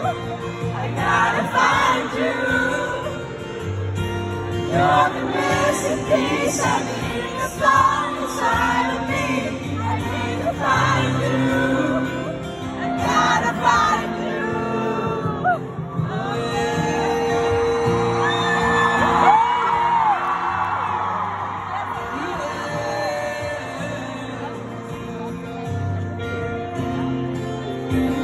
I gotta find you. You're the missing piece I need to inside of me. I need to find you. I gotta find you. Yeah.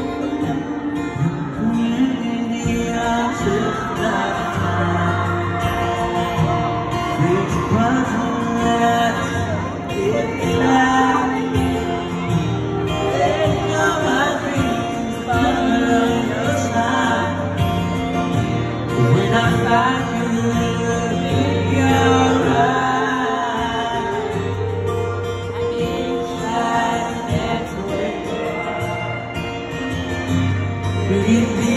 Breathe